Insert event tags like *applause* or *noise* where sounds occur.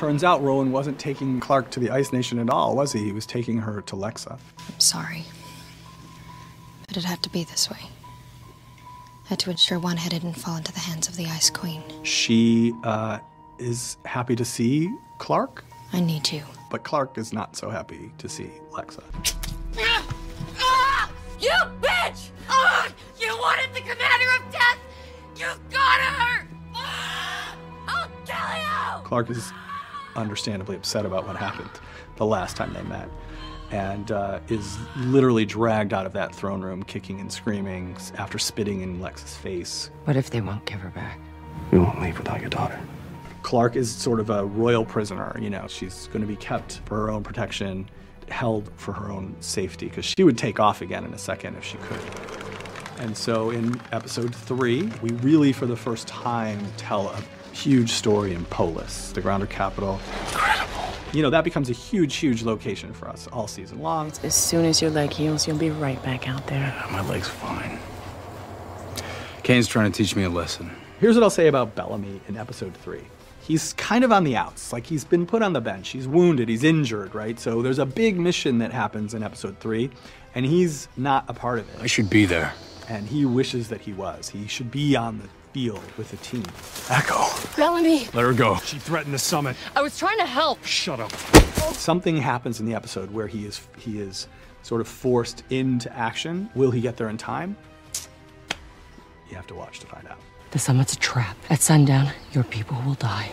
Turns out Roan wasn't taking Clarke to the Ice Nation at all, was he? He was taking her to Lexa. I'm sorry. But it had to be this way. I had to ensure one head didn't fall into the hands of the Ice Queen. She uh, is happy to see Clarke. I need you. but Clarke is not so happy to see Lexa. Ah! *laughs* You bitch! Ah! You wanted the commander of death! You got her! Ah! I'll kill you! Clarke is understandably upset about what happened the last time they met and uh, is literally dragged out of that throne room kicking and screaming after spitting in Lexa's face. What if they won't give her back? We won't leave without your daughter. Clarke is sort of a royal prisoner, you know, she's going to be kept for her own protection, held for her own safety, because she would take off again in a second if she could. And so in episode three, we really, for the first time, tell a huge story in Polis, the Grounder capital. Incredible. You know, that becomes a huge, huge location for us all season long. As soon as your leg heals, you'll be right back out there. My leg's fine. Kane's trying to teach me a lesson. Here's what I'll say about Bellamy in episode three. He's kind of on the outs. Like he's been put on the bench. He's wounded. He's injured, right? So there's a big mission that happens in episode three, and he's not a part of it. I should be there. And he wishes that he was. He should be on the field with the team. Echo. Bellamy! Let her go. She threatened the summit. I was trying to help. Shut up. Something happens in the episode where he is he is sort of forced into action. Will he get there in time? You have to watch to find out. The summit's a trap. At sundown, your people will die.